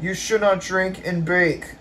You should not drink and bake.